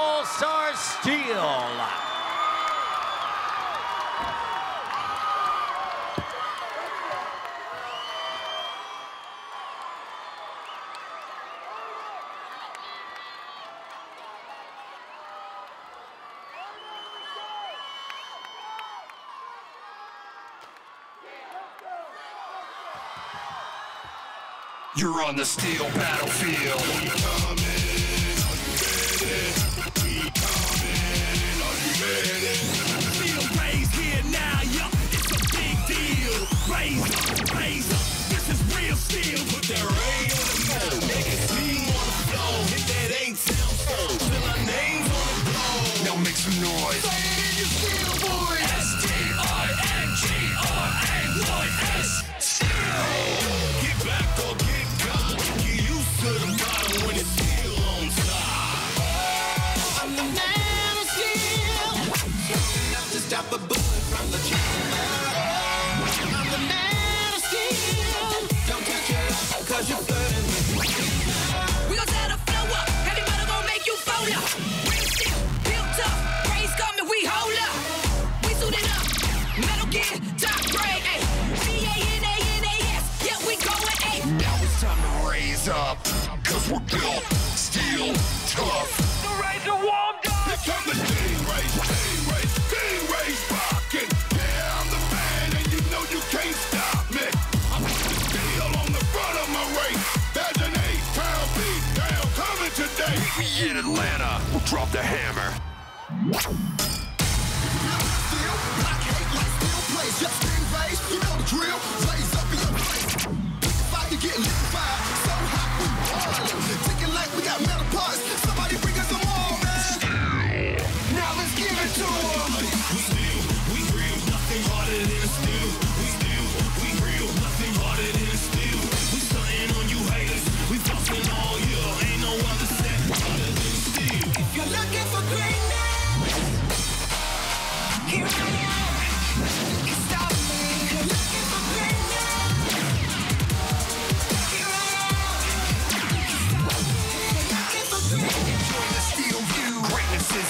All-Star Steel. You're on the steel battlefield. Make some noise. Say it in your steel voice. S-T-I-N-G-R-A-Y-S. Steel. Get back or get gone. Get used to the bottom when it's steel on top. I'm the man of steel. Enough to stop a bullet from the trigger. I'm the man of steel. Don't touch your life, cause you're with me. We gon' set the flow up. Heavy metal gon' make you fold up. Top grade. Ay. B-A-N-A-N-A-S. Yeah, we going A. Now it's time to raise up, cause we're built steel tough. The razor warmed up. Here come the Stingrays, Stingrays, Stingrays rockin'. Yeah, I'm the man, and you know you can't stop me. I put the steel on the front of my race. That's an eight-pound beat down coming today. Meet me in Atlanta, we'll drop the hammer.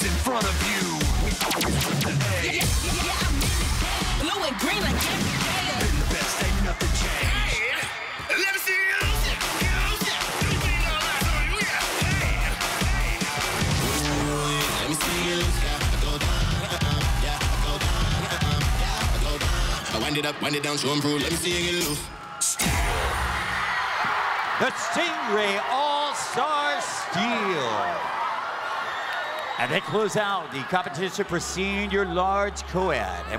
In front of you. Wind it up, wind it down, show 'em prove. Let me see you get loose. The Stingray All-Star Steel. And they close out the competition for senior large co-ed.